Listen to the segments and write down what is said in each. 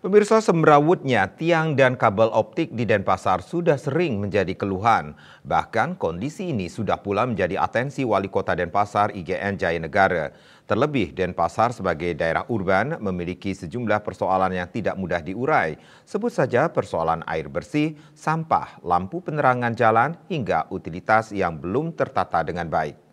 Pemirsa semrawutnya tiang dan kabel optik di Denpasar sudah sering menjadi keluhan. Bahkan kondisi ini sudah pula menjadi atensi Wali Kota Denpasar IGN Jaya Negara. Terlebih Denpasar sebagai daerah urban memiliki sejumlah persoalan yang tidak mudah diurai. Sebut saja persoalan air bersih, sampah, lampu penerangan jalan hingga utilitas yang belum tertata dengan baik.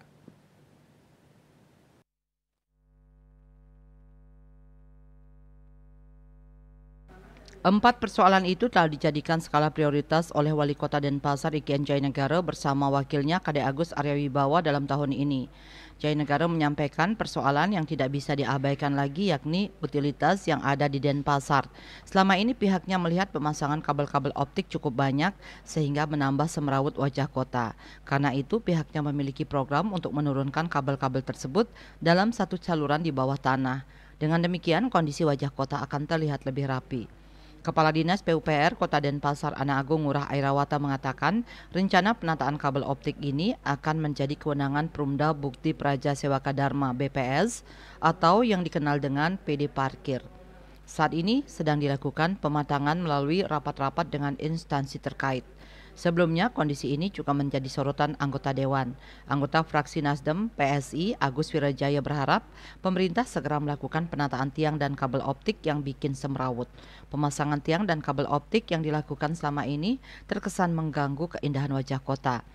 Empat persoalan itu telah dijadikan skala prioritas oleh Wali Kota Denpasar Ikian Jayanegara bersama wakilnya Kade Agus Arya Wibawa dalam tahun ini. Jayanegara menyampaikan persoalan yang tidak bisa diabaikan lagi yakni utilitas yang ada di Denpasar. Selama ini pihaknya melihat pemasangan kabel-kabel optik cukup banyak sehingga menambah semerawut wajah kota. Karena itu pihaknya memiliki program untuk menurunkan kabel-kabel tersebut dalam satu saluran di bawah tanah. Dengan demikian kondisi wajah kota akan terlihat lebih rapi. Kepala Dinas PUPR Kota Denpasar Ana Agung Ngurah Airawata mengatakan rencana penataan kabel optik ini akan menjadi kewenangan Perumda Bukti Praja Sewaka Dharma BPS atau yang dikenal dengan PD Parkir. Saat ini sedang dilakukan pematangan melalui rapat-rapat dengan instansi terkait. Sebelumnya, kondisi ini juga menjadi sorotan anggota Dewan. Anggota fraksi Nasdem PSI Agus Wirajaya berharap pemerintah segera melakukan penataan tiang dan kabel optik yang bikin semrawut. Pemasangan tiang dan kabel optik yang dilakukan selama ini terkesan mengganggu keindahan wajah kota.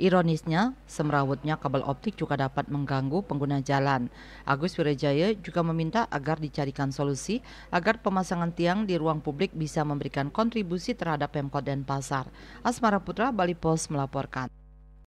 Ironisnya, semrawutnya kabel optik juga dapat mengganggu pengguna jalan. Agus Wirajaya juga meminta agar dicarikan solusi agar pemasangan tiang di ruang publik bisa memberikan kontribusi terhadap Pemkot dan Pasar. Asmara Putra, Bali Pos melaporkan.